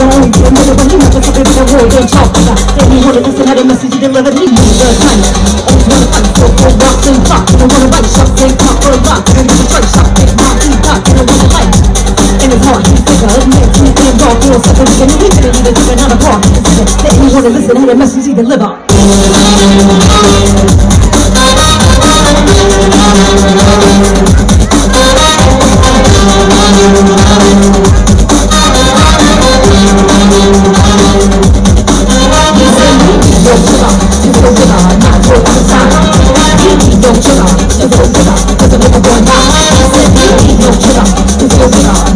the only thing that when you have to something with a word and talk about. Then you wanna listen how the message you delivered, he knew the time. Always wanna fight, so go walk and. You don't wanna write, and talk for a lot. And a don't wanna fight. And his heart, he's bigger, me and you wanna listen how the message he delivered. 都知道，你知道，那。知道，知道，知道，知道。